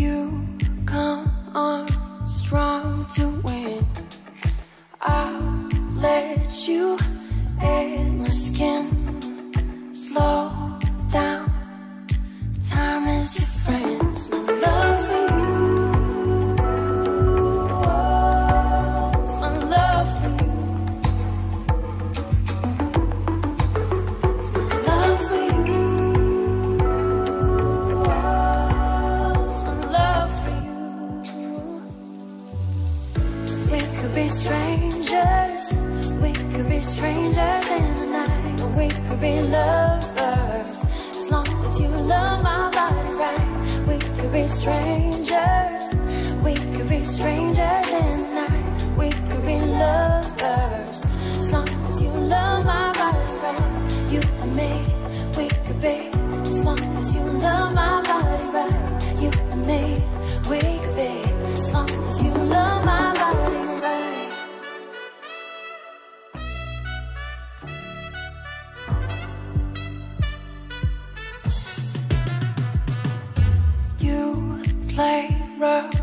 You come on strong to win. I'll let you in my skin. Could be strangers. We could be strangers in the night. We could be lovers. As long as you love my body right. We could be strangers. We could be strangers in the night. We could be lovers. As long as you love my body right. You and me. We could be. Play rough